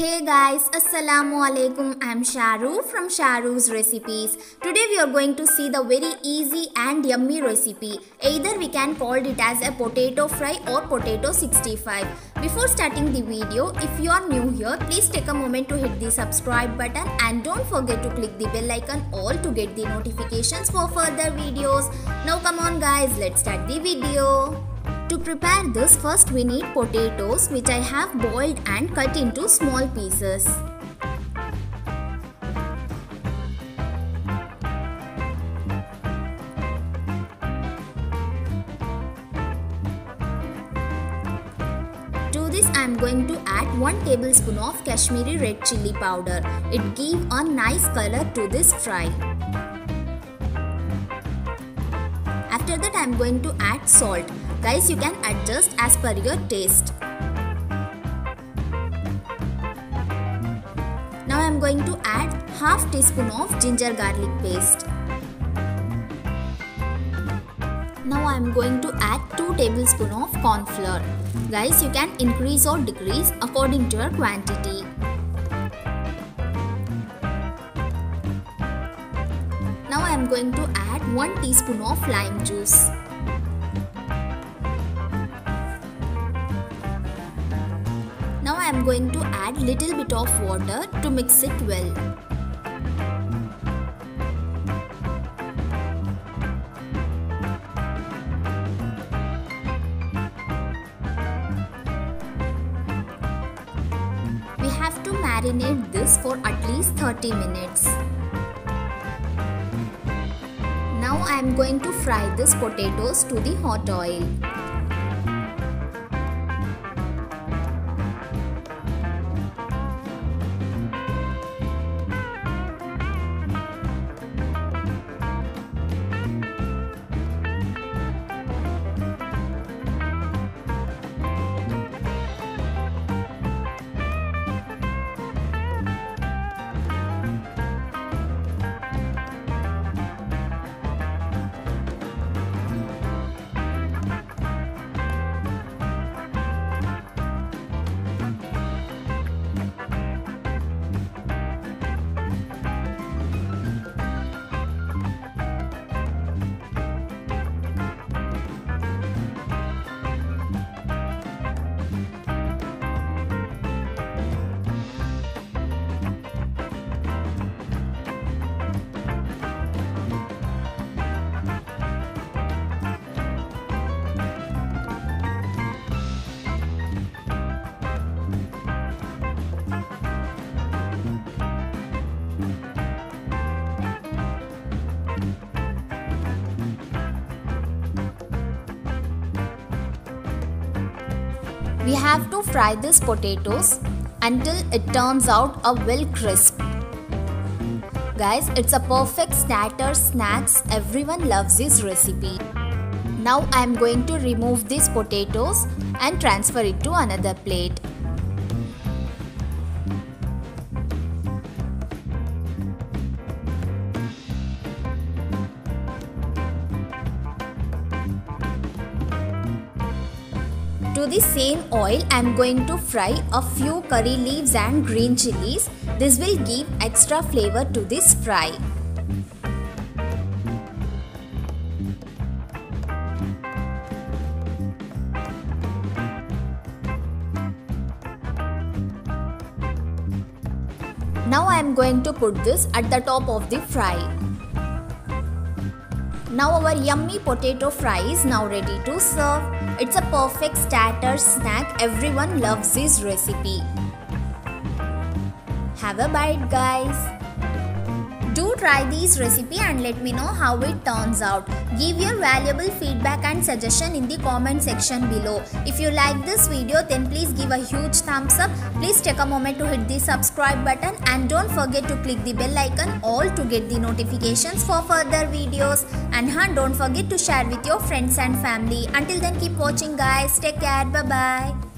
Hey guys, Assalamu alaikum. I'm Sharu from Sharu's Recipes. Today we are going to see the very easy and yummy recipe. Either we can call it as a potato fry or potato 65. Before starting the video, if you are new here, please take a moment to hit the subscribe button and don't forget to click the bell icon all to get the notifications for further videos. Now come on guys, let's start the video. To prepare this first we need potatoes which I have boiled and cut into small pieces. To this I am going to add 1 tablespoon of Kashmiri red chili powder. It gives a nice color to this fry. After that I am going to add salt. Guys you can adjust as per your taste. Now I am going to add half teaspoon of ginger garlic paste. Now I am going to add 2 tablespoon of corn flour. Guys you can increase or decrease according to your quantity. Now I am going to add 1 teaspoon of lime juice. Am going to add little bit of water to mix it well. We have to marinate this for at least 30 minutes. Now I am going to fry these potatoes to the hot oil. We have to fry these potatoes until it turns out a well crisp. Guys, it's a perfect starter snacks. Everyone loves this recipe. Now I am going to remove these potatoes and transfer it to another plate. To the same oil, I am going to fry a few curry leaves and green chilies. This will give extra flavor to this fry. Now I am going to put this at the top of the fry. Now our yummy potato fry is now ready to serve. It's a perfect starter snack. Everyone loves this recipe. Have a bite guys. Do try this recipe and let me know how it turns out. Give your valuable feedback and suggestion in the comment section below. If you like this video then please give a huge thumbs up. Please take a moment to hit the subscribe button and don't forget to click the bell icon all to get the notifications for further videos. And huh, don't forget to share with your friends and family. Until then keep watching guys. Take care. Bye bye.